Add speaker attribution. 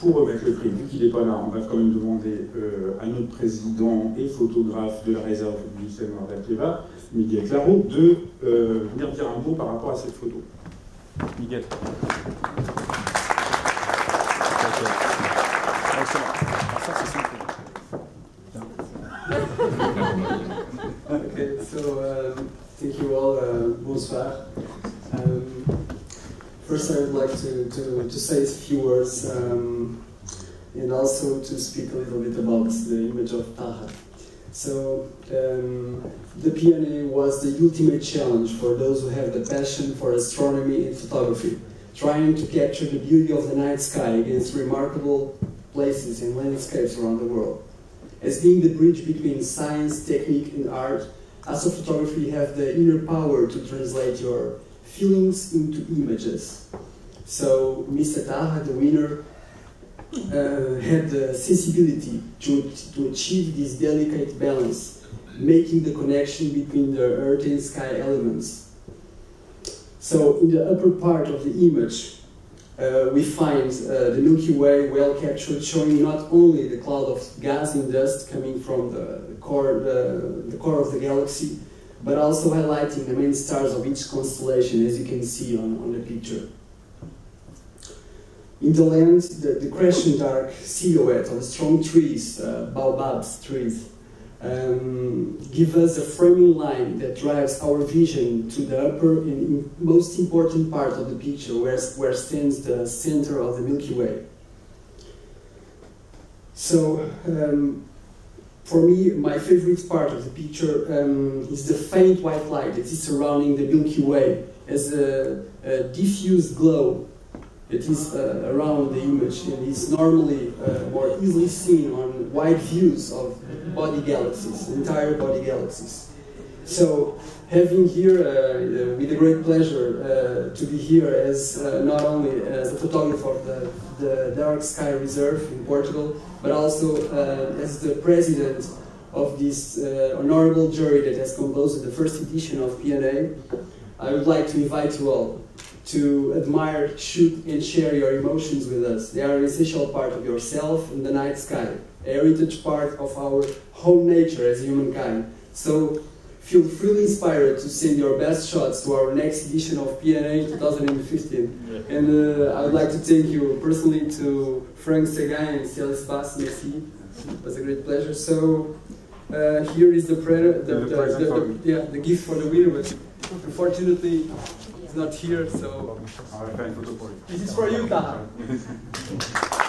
Speaker 1: pour remettre le prix, vu qu'il n'est pas là, on va quand même demander euh, à notre président et photographe de la réserve du Seigneur d'Atleva, Miguel Claro, de euh, venir dire un mot par rapport à cette photo. Miguel.
Speaker 2: okay, so um, thank you all. Uh, bonsoir. First, I would like to, to, to say a few words um, and also to speak a little bit about the image of Taha. So, um, the PNA was the ultimate challenge for those who have the passion for astronomy and photography, trying to capture the beauty of the night sky against remarkable places and landscapes around the world. As being the bridge between science, technique, and art, astrophotography have the inner power to translate your feelings into images. So Mr. Taha, the winner, uh, had the sensibility to, to achieve this delicate balance, making the connection between the earth and sky elements. So in the upper part of the image, uh, we find uh, the Milky Way well captured, showing not only the cloud of gas and dust coming from the, core, the, the core of the galaxy, but also highlighting the main stars of each constellation, as you can see on, on the picture. In the land, the, the crescent dark silhouette of strong trees, uh, baobabs trees, um, give us a framing line that drives our vision to the upper and most important part of the picture, where, where stands the center of the Milky Way. So, um, for me, my favorite part of the picture um, is the faint white light that is surrounding the Milky Way as a, a diffuse glow that is uh, around the image and is normally uh, more easily seen on wide views of body galaxies, entire body galaxies. So having here, uh, uh with a great pleasure uh, to be here as uh, not only as a photographer of the, the Dark Sky Reserve in Portugal, but also as the president of this honorable jury that has composed the first edition of PNA, I would like to invite you all to admire, shoot, and share your emotions with us. They are an essential part of yourself in the night sky, a heritage part of our whole nature as humankind. So feel freely inspired to send your best shots to our next edition of PNA 2015. Yeah. And uh, I would like to thank you personally to Franck Séguin and Ciel Espace, merci. It was a great pleasure. So uh, here is the, the, the, the, yeah, the gift for the winner, but unfortunately it's not here, so this is for you, Taha.